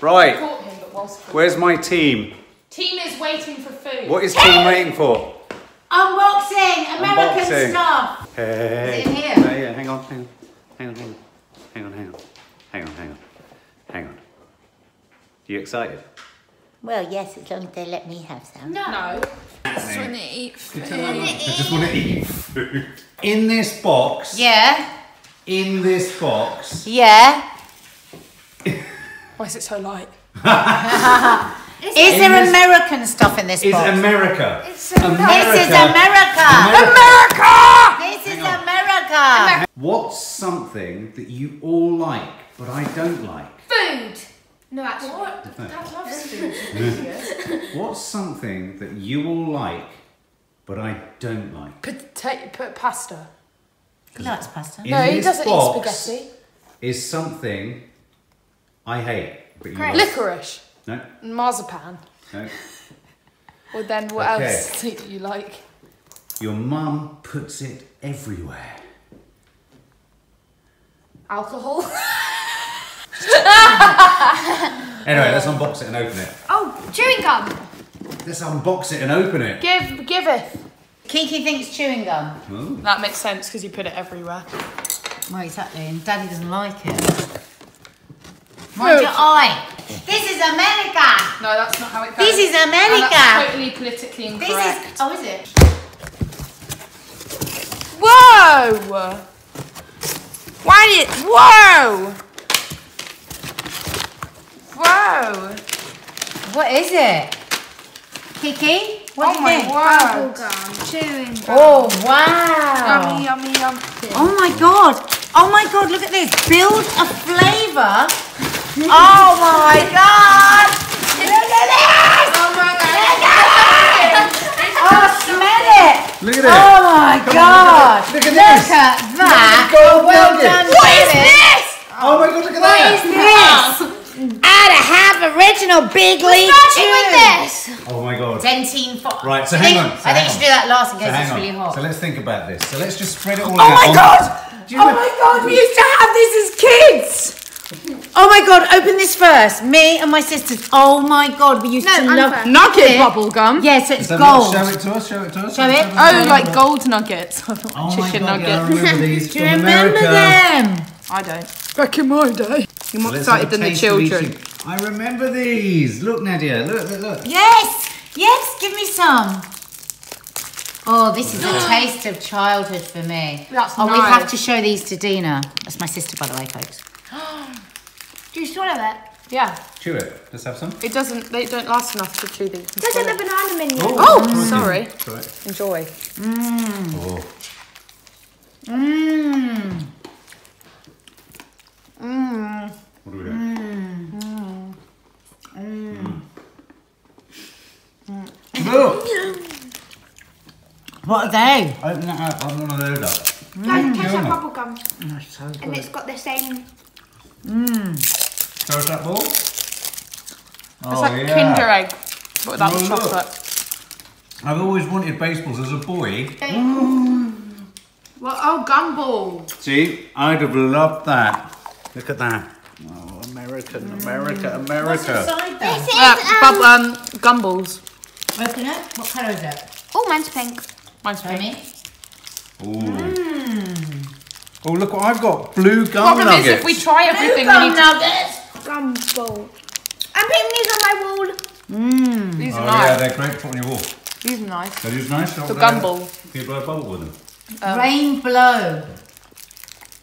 Right, him, but where's my team? Team is waiting for food. What is team waiting for? Unboxing American Unboxing. stuff. Hey. Is it in here? Yeah, yeah, hang on, hang on, hang on, hang on, hang on, hang on, hang on, hang on, hang on. You excited? Well, yes, as long as they let me have some. No. Just want to eat I just want to eat food. In this box, Yeah, in this box, yeah. Why is it so light? Is there this- American stuff in this is box? America. This is America. America. This is America. What's something that you all like, but I don't like? Food. No, actually. What? Dad loves food. What's something that you all like, but I don't like? Potato, put pasta. He likes pasta. No, he doesn't box eat spaghetti. Is something I hate, but you like. Licorice. No, Marzipan. no. Well, then what Okay. else do you like? Your mum puts it everywhere. Alcohol. Anyway, let's unbox it and open it. Oh, chewing gum. Let's unbox it and open it. Give, giveth. Kiki thinks chewing gum. Ooh. That makes sense because you put it everywhere. Well, exactly. And Daddy doesn't like it. Mind your eye. This is America. No, that's not how it goes. This is And America. that's totally politically This incorrect. is. Oh, is it? Whoa! Why did? Whoa! Whoa! What is it? Kiki? What oh do my think? word! Gum. Chewing gum. Oh wow! Yummy, yummy, yum. Oh my god! Oh my god! Look at this! Build a flavour. Oh my god! Look at this! Oh my god! Oh, smell it! Look at it. Oh my Come on, god! look at it. Look at this. at that! gold well nugget. done, What is this? Oh my god, look at What that. is this? Out of half original big league Starting with this. Oh my god. Dentyne fo- Right, so hang think, on, so I think you should do that last in case hang it's on. really hot. So let's think about this. So let's just spread it all Oh out. Oh my on- god! Do you Oh my god, we used to have this as kids! Oh my god, open this first. Me and my sisters. Oh my god, we used No, to love first. Nugget it. bubble gum. Yes, it's Let's have a look. gold. Show it to us, show it to us. Show Let's it. Oh, look. like gold nuggets. Oh my Chicken god, nugget. yeah, I remember these Do you remember America. them? I don't. Back in my day. You're more So excited than the taste of each children. I remember these. Look, Nadia. Look, look, look. Yes! Yes, give me some. Oh, this is a taste of childhood for me. That's oh, we have to show these to Dina. That's my sister, by the way, folks. Do you swallow it? Yeah. Chew it. Let's have some. It doesn't. They don't last enough to chew these. Look at the banana minion. Oh, oh, sorry. Try it. Enjoy. Oh. Mmm. Mmm. What do we do? Look! Mmm. Mmm. Mmm. What are they? Open that up. Open one of those up. Like Chewing ketchup it. bubble gum. Oh, so And it's got the same. Show us that ball. Oh, It's like Kinder Egg, but without the Oh, look. chocolate. I've always wanted baseballs as a boy. Well, oh, gumball. See, I'd have loved that. Look at that. Oh, American, America, What's America. inside them? This is, Uh, um, bub, um, gumballs. Open it. What colour is it? oh, mine's pink. Mine's pink. me. Ooh. Oh, look what I've got. Blue gum Problem is, if we try everything, we Gum need to. nuggets. Gum bowl. I'm putting these on my wall. Mmm. These Oh, are yeah, they're great to put on your wall. These are nice. That is nice. The gumball. Can you blow a bubble with them? Um, Rain blow.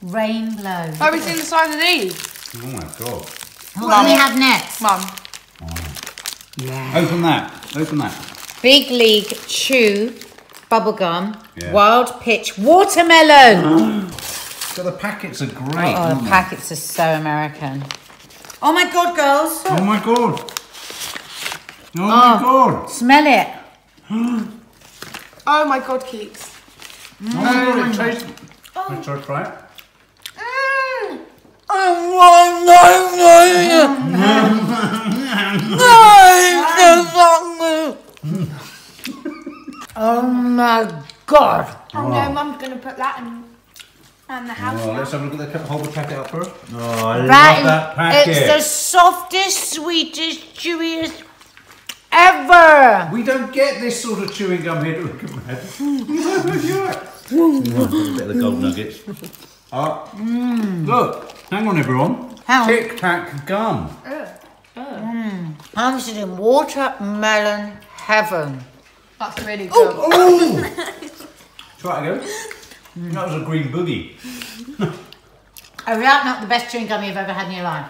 Rain blow. Have we seen the size of these? Oh my god. What do we have next? Mum. Yeah. Open that. Open that. Big League Chew Bubblegum Yeah. Wild Pitch Watermelon. So the packets are great. Oh, aren't the they? packets are so American. Oh my god, girls. Oh my god. Oh, my oh, god. Smell it. Oh my god, Keeks. Oh my god, it tastes. Let's try to try it. Mmm. Oh my god. Oh no, mum's gonna put that in. And the house. Oh, now. let's have a look at the hold the packet up first. Oh, I That love that packet. it's the softest, sweetest, chewiest ever. We don't get this sort of chewing gum here. Look at that. a bit of the gold nuggets. Ah, Look, hang on everyone. Hang. Tic Tac gum. I'm just in watermelon heaven. That's really good. Oh! Try it again. That was a green boogie. Are that not the best chewing gum you've ever had in your life?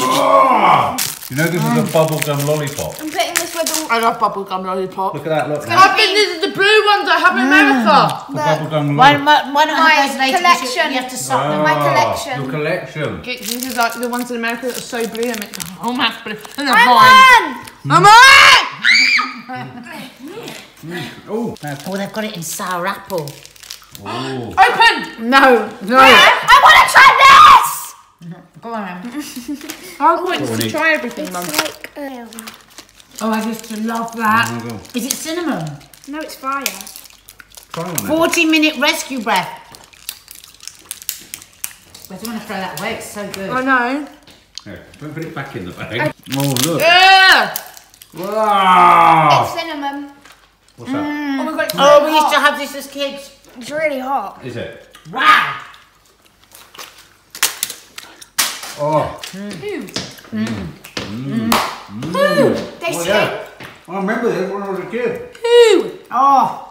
Ah! You know this is a bubblegum lollipop. I'm putting this with all. I love bubblegum lollipop. Look at that, look. I think these are the blue ones I have in America. The bubblegum Why, lollipop. why, why not My have those later? because You, collection. you have to suck them. my Ah, collection. Your collection. These are like the ones in America that are so blue. I make oh my blue. And they're I mine. won! I'm on! Oh, Oh, they've got it in sour apple. oh. Open! No, no. I want to try this! Go on, I want Go to try everything, Mum. Like. Uh, Oh, I used to love that. Oh. Is it cinnamon? no, it's fire. Try one then. 40 minute rescue breath. I don't want to throw that away, it's so good. I know. Here, don't put it back in the bag. Oh, look. Yeah! Wow. It's cinnamon. What's that? Oh my god, Oh, really we used to have this as kids. It's really hot. Is it? Wow. Oh. Mm. They Oh, sting. yeah. I remember this when I was a kid. Oh,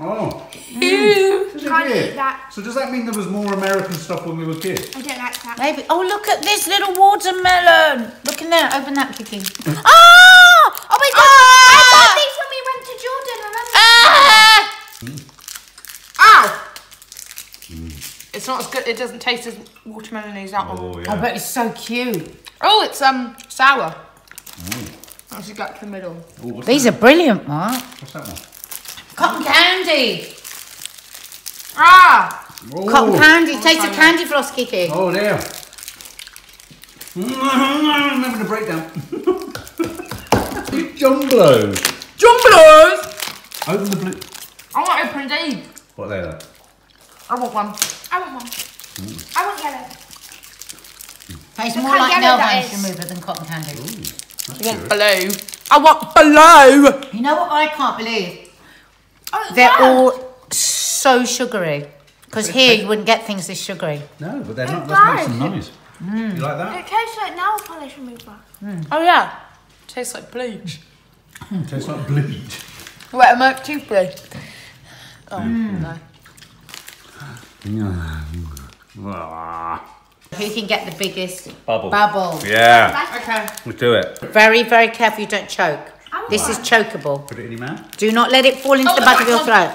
Oh. Can't eat that. So does that mean there was more American stuff when we were kids? I don't like that. maybe. Oh, look at this little watermelon. Look in there. Open that, Kiki. Oh! Oh my god! I got these when we went to Jordan, remember? Ow! It's not as good. It doesn't taste as watermelony as that one. Oh, I bet it's so cute. Oh, it's um sour. As you got to the middle. Oh, what's These that? are brilliant, Mark. What's that one? Cotton candy. Ah! Oh. Cotton candy. Taste of candy floss, Kiki. Oh, dear. Remember the breakdown. Jumblos. Jumblers! Open the blue. I want open these. What are they? then? I want one. I want one. Mm. I want yellow. Tastes more like yellow nail that varnish remover than cotton candy. I want blue. I want blue! You know what I can't believe? Oh, They're hot. all so sugary. Because here you wouldn't get things this sugary. No, but they're not. It That's nice and does. nice. You like that? It tastes like nail polish remover. Oh yeah. Tastes like bleach. Hmm, tastes like bleach. Wait, am I toothbrush? Oh, no. Ah. Who can get the biggest Bubble. bubble? Yeah. Okay. Let's do it. Very, very careful you don't choke. This is chokeable. Put it in your mouth. Do not let it fall into Oh, the back of your throat.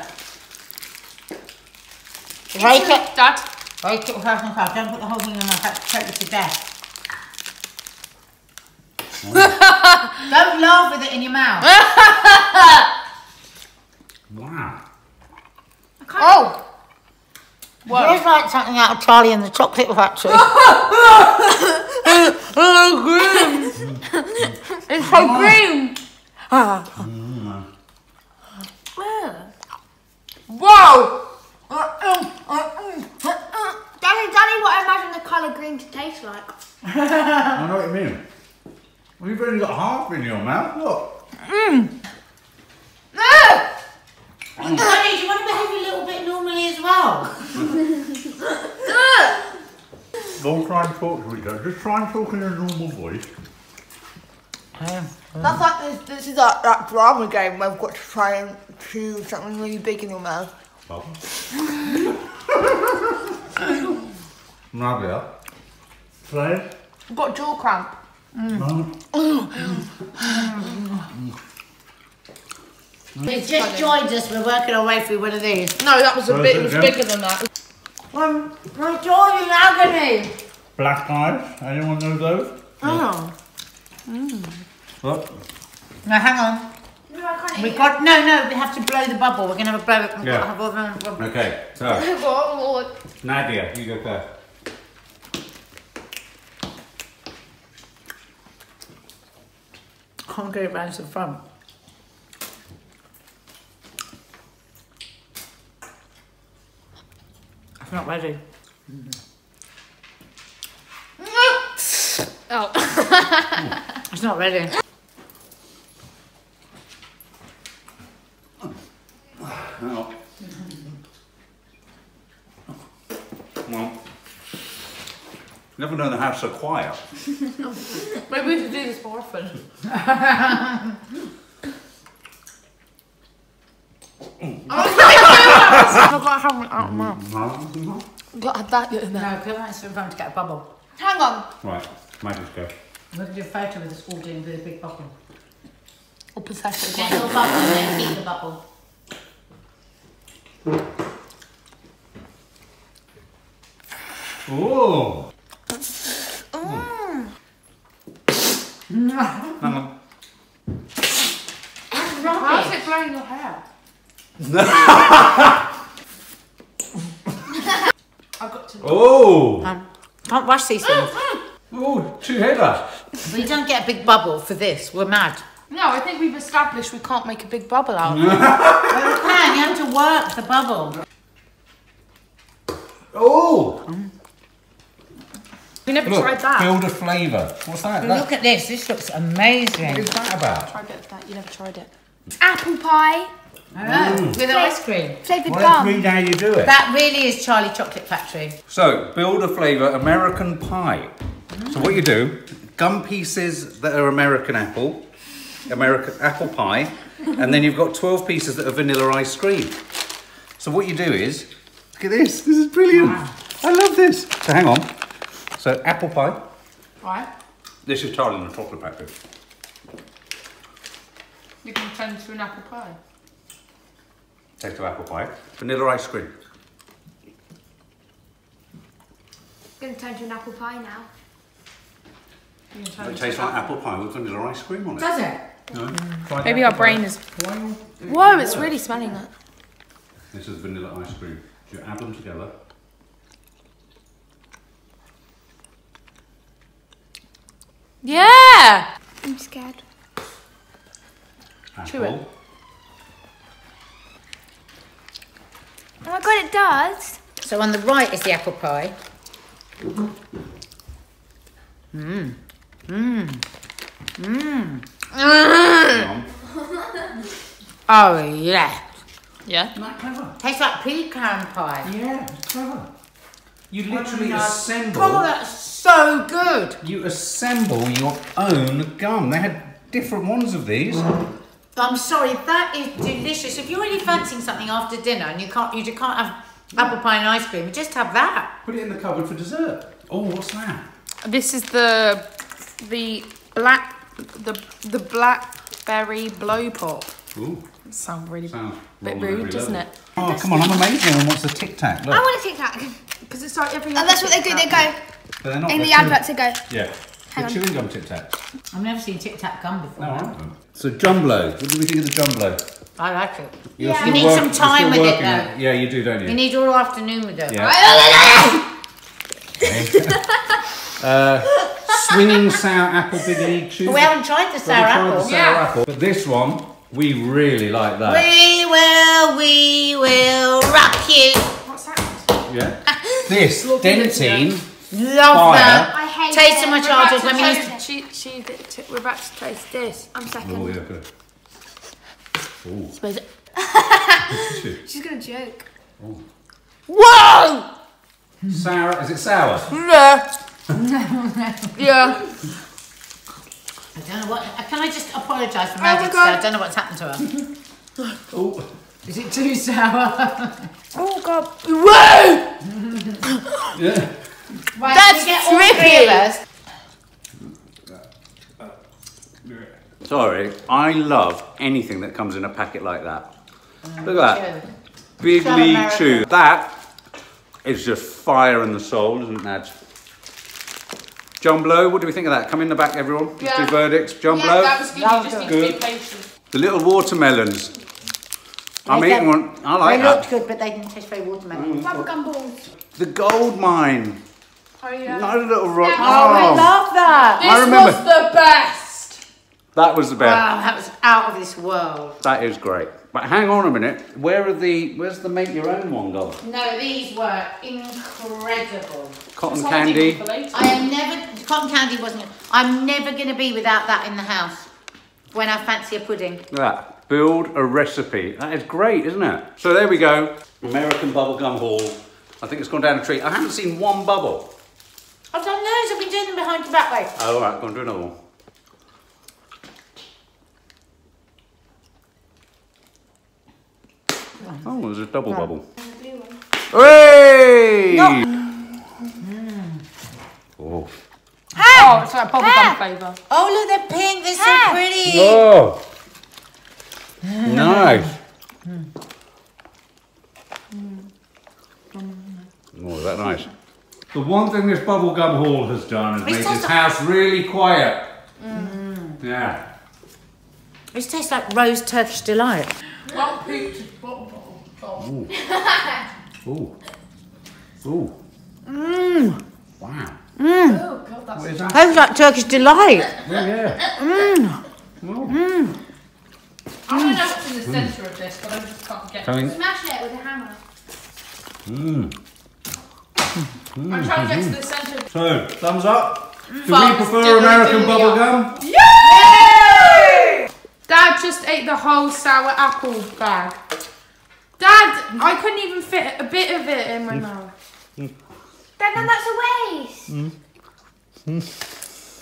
Break it. Dad. Break it with half and half. Don't put the whole thing in your mouth. That's choke you to death. don't laugh with it in your mouth. Wow. Oh! What? It's like something out of Charlie and the Chocolate Factory. Oh, green! it's so green! Whoa! Daddy, Daddy, what I imagine the colour green to taste like. I know what you mean. Well, you've only got half in your mouth. Look. Honey, do you want to behave a little bit normally as well? Don't try and talk to each other. Just try and talk in a normal voice. That's like this, this is that, that drama game where we've got to try and chew something really big in your mouth. Bubble. Nadia. Play. I've got jaw cramp. Mm. It's just joined us. We're working our way through one of these. No, that was a Where bit, is it it was bigger than that. Um, my jaw in agony. Black eyes. Anyone know those? Oh. Look. Now hang on. No, I can't We got no, no. We have to blow the bubble. We're gonna have a blow it. We've Yeah. have all the bubble. Okay. So, Oh, Nadia, you go first. I'm going round to the front. Oh. It's not ready. Oh. It's not ready. Hang on. Well, never known the house so quiet. Maybe we should do this more often. I've got it out of my mouth. I've got to have that in there. No, put that in front to get a bubble. Hang on. Right, Maggie's go. We're going to do a photo with us all doing with a big bubble. Or pathetic. Get your bubble and then keep the bubble. Oh! Hang on. How's it blowing your hair? I've got to. Oh! Um, can't rush these things. Oh, two header. we don't get a big bubble for this. We're mad. No, I think we've established we can't make a big bubble out of it. Well, you can. You have to work the bubble. Oh! We never Look, tried that. build a flavour. What's that? Look at this. This looks amazing. What is that about? Try a bit of that. You never tried it. Apple pie. I know. Mm. With ice cream. Flavoured Well, gum. read how you do it. That really is Charlie Chocolate Factory. So, build a flavour American pie. So what you do, gum pieces that are American apple, American apple pie, and then you've got 12 pieces that are vanilla ice cream. So what you do is, look at this, this is brilliant. I love this. So hang on. So apple pie. Right? This is Charlie and the Chocolate Factory. You can turn to an apple pie. Taste of apple pie. Vanilla ice cream. Gonna turn to an apple pie now. You can turn It it tastes like apple pie with vanilla ice cream on it. Does it? No? Try Maybe our apple pie. brain is. Whoa, it's really smelling that. This is vanilla ice cream. So you add them together. Yeah! I'm scared. Chew it. Oh my god, it does. So on the right is the apple pie. Hang on. Oh yeah. Yeah? Isn't that clever? Tastes like pecan pie. Yeah, it's clever. You literally assemble. Oh, assemble. that's so good. You assemble your own gum. They had different ones of these. I'm sorry, that is delicious. If you're really fancying something after dinner and you can't, you just can't have apple pie and ice cream, just have that. Put it in the cupboard for dessert. Oh, what's that? This is the the black the the blackberry blow pop. Ooh, Sound really sounds bit wrong on every rude, doesn't level. it? Oh, come on, I'm amazing. And what's the Tic Tac? I want a Tic Tac. Because it's like every. Oh, that's what they do. They go But they're not. in the chewing- adverts. They go. Yeah. Hang chewing gum Tic Tacs. I've never seen Tic Tac gum before. No, I haven't. So Jumblo, what do we think of the Jumblo? I like it. You're Yeah. You need work- some time with it, working on though. Yeah, you do, don't you? You need all afternoon with it. Yeah. uh, swinging sour apple big league chew. We haven't tried the sour Well, apple. the sour Yeah. apple. But this one, we really like that. We will, we will rock you. What's that? Yeah. This Dentyne. Love Fire. that. I hate Taste it. of my We're childhood about when to we taste used it. She she did t- we're about to taste this. I'm oh, second. Oh, yeah, good. Ooh. Suppose it- She's gonna joke. Whoa! Sour, is it sour? Yeah. yeah. I don't know what. Can I just apologise for oh my Magic? God. I don't know what's happened to her. Oh. Is it too sour? Oh god. Whoa! Yeah. Right, That's we get all three of trippy. us. Sorry, I love anything that comes in a packet like that. Look at that. Big So League American. Chew. That is just fire in the soul, isn't it, Nads? Jumblo, what do we think of that? Come in the back, everyone. Let's do verdicts. John Yeah, Blow. that was good. That You was just need good. to be patient. The little watermelons. I'm They eating one. I like they that. looked good, but they didn't taste very watermelon. Bubblegum balls. The gold mine. Oh yeah. Nice little rock. Yeah. Oh, I love that. This I remember- was the best. That was the best. Wow, that was out of this world. That is great. But hang on a minute. Where are the? Where's the make your own one gone? No, these were incredible. Cotton It's candy. holding for later. I am never, cotton candy wasn't, I'm never going to be without that in the house when I fancy a pudding. Look at that. Build a recipe. That is great, isn't it? So there we go. American bubblegum haul. I think it's gone down a treat. I haven't seen one bubble. I've done loads, I've been doing them behind your back way. Oh, all right, go and do another one. Oh, there's a double bubble. Hey! Mm. Oh. Oh, it's like bubblegum flavour. Oh, look, they're pink, they're so pretty. Oh! nice. Oh, is that nice? The one thing this bubblegum haul has done is It made this house really quiet. Mm. Yeah. This tastes like rose Turkish delight. Ooh. Ooh. Mmm. Wow. Mm. Oh, God, that's What is that? Tastes like Turkish delight. Oh, yeah, mm. yeah. I don't know what's in the centre of this, but I just can't get it. Smash it with a hammer. Mmm. I'm trying to get to the centre. So, thumbs up. Do we Thumbs prefer dilly American dilly bubblegum? Dad just ate the whole sour apple bag. Dad, I couldn't even fit a bit of it in my mm. mouth. Mm. Dad, no, that's a waste. Mm.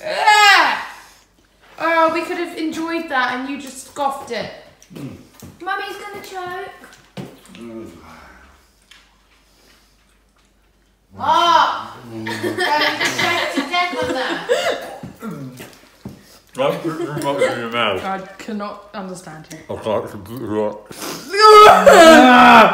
Ugh. Oh, we could have enjoyed that and you just scoffed it. Mummy's gonna choke. Oh! Going to shake to death on that. Right, put it in your mouth. I cannot understand you. I ah!